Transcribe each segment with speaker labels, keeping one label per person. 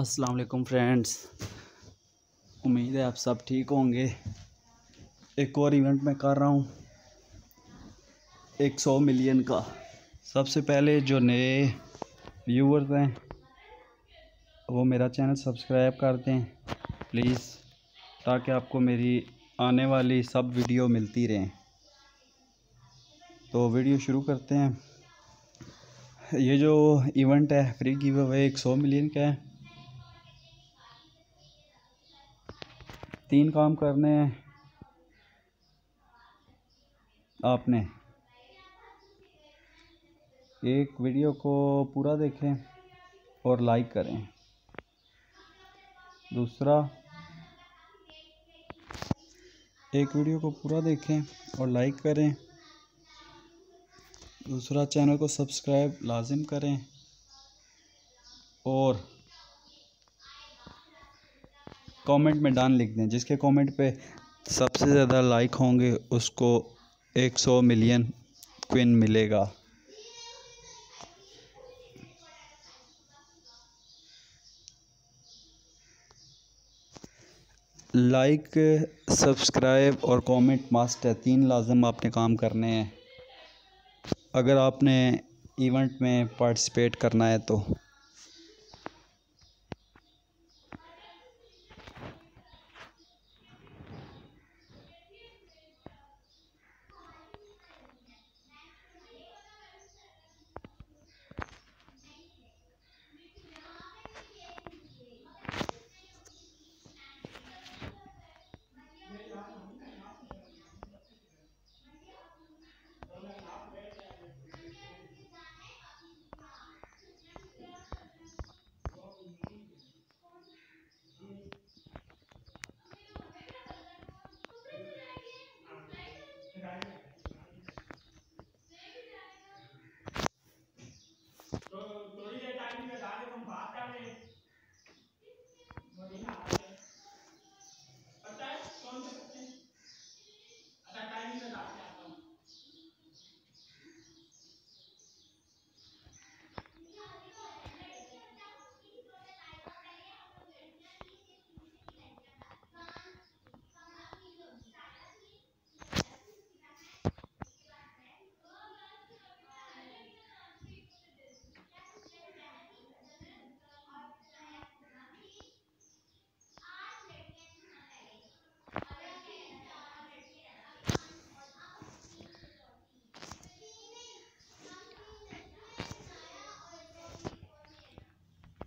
Speaker 1: अस्सलाम वालेकुम फ्रेंड्स। उम्मीद है आप सब ठीक होंगे। एक और इवेंट मैं कर रहा हूँ। एक सौ मिलियन का। सबसे पहले जो नए व्यूवर्स हैं, वो मेरा चैनल सब्सक्राइब कर दें। प्लीज़ ताकि आपको मेरी आने वाली सब वीडियो मिलती रहें। तो वीडियो शुरू करते हैं। ये जो इवेंट है फ्री गिव अवे एक सौ मिलियन का है। तीन काम करने हैं। आपने एक वीडियो को पूरा देखें और लाइक करें। दूसरा, एक वीडियो को पूरा देखें और लाइक करें। दूसरा, चैनल को सब्सक्राइब लाजिम करें और कमेंट में डान लिख दें, जिसके कमेंट पे सबसे ज़्यादा लाइक होंगे, उसको 100 मिलियन क्विन मिलेगा। लाइक सब्सक्राइब और कमेंट मस्ट है, तीन लाजम आपने काम करने हैं। अगर आपने इवेंट में पार्टिसिपेट करना है तो।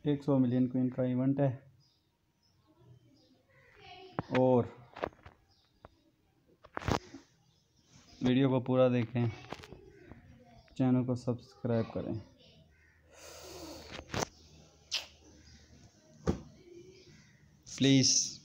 Speaker 1: एक सौ मिलियन क्वीन का इवेंट है। और वीडियो को पूरा देखें। चैनल को सब्सक्राइब करें। प्लीज़।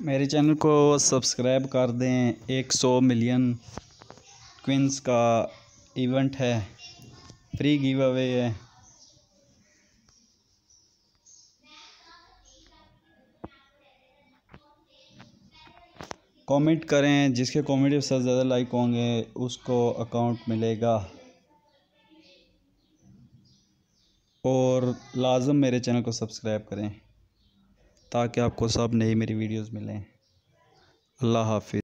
Speaker 1: मेरे चैनल को सब्सक्राइब कर दें। एक सौ मिलियन क्विंस का इवेंट है। फ्री गिव अवे है। कमेंट करें जिसके कमेंट सबसे ज़्यादा लाइक होंगे, उसको अकाउंट मिलेगा। और लाजम मेरे चैनल को सब्सक्राइब करें। ताकि आपको सब नई मेरी वीडियोस मिलें। अल्लाह हाफिज़।